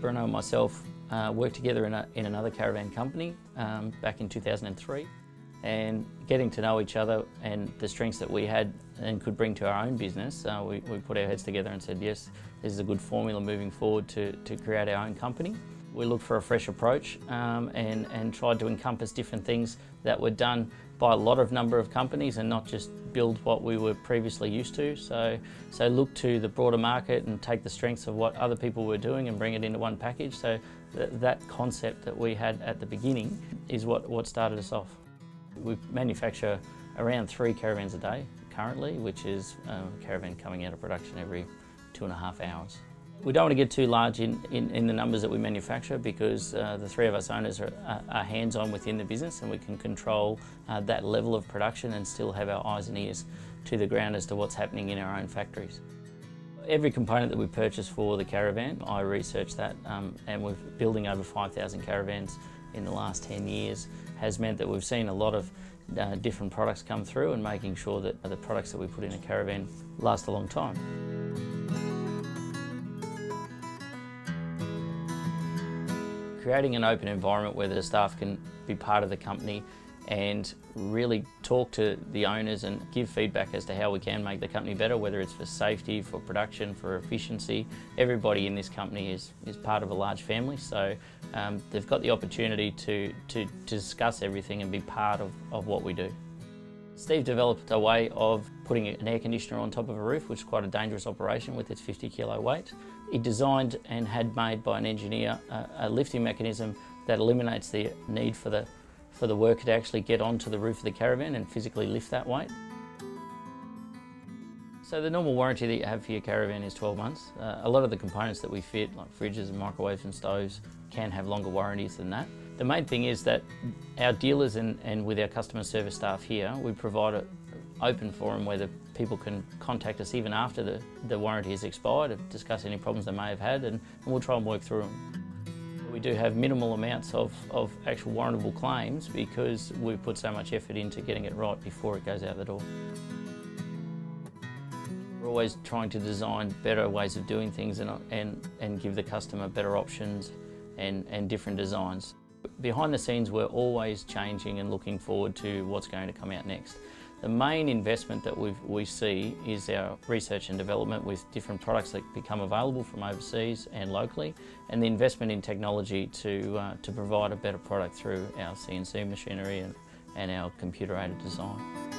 Bruno and myself uh, worked together in, a, in another caravan company um, back in 2003 and getting to know each other and the strengths that we had and could bring to our own business, uh, we, we put our heads together and said, yes, this is a good formula moving forward to, to create our own company. We looked for a fresh approach um, and, and tried to encompass different things that were done by a lot of number of companies and not just build what we were previously used to. So, so look to the broader market and take the strengths of what other people were doing and bring it into one package. So th that concept that we had at the beginning is what, what started us off. We manufacture around three caravans a day currently, which is um, a caravan coming out of production every two and a half hours. We don't want to get too large in, in, in the numbers that we manufacture because uh, the three of us owners are, are hands-on within the business and we can control uh, that level of production and still have our eyes and ears to the ground as to what's happening in our own factories. Every component that we purchase for the caravan, I research that um, and we're building over 5,000 caravans in the last 10 years has meant that we've seen a lot of uh, different products come through and making sure that the products that we put in a caravan last a long time. Creating an open environment where the staff can be part of the company and really talk to the owners and give feedback as to how we can make the company better, whether it's for safety, for production, for efficiency. Everybody in this company is, is part of a large family, so um, they've got the opportunity to, to, to discuss everything and be part of, of what we do. Steve developed a way of putting an air conditioner on top of a roof, which is quite a dangerous operation with its 50 kilo weight. He designed and had made by an engineer a, a lifting mechanism that eliminates the need for the for the worker to actually get onto the roof of the caravan and physically lift that weight. So the normal warranty that you have for your caravan is 12 months. Uh, a lot of the components that we fit, like fridges and microwaves and stoves, can have longer warranties than that. The main thing is that our dealers and, and with our customer service staff here, we provide an open forum where the people can contact us even after the, the warranty has expired and discuss any problems they may have had and, and we'll try and work through them. We do have minimal amounts of, of actual warrantable claims because we've put so much effort into getting it right before it goes out the door. We're always trying to design better ways of doing things and, and, and give the customer better options and, and different designs. Behind the scenes, we're always changing and looking forward to what's going to come out next. The main investment that we we see is our research and development with different products that become available from overseas and locally, and the investment in technology to, uh, to provide a better product through our CNC machinery and, and our computer-aided design.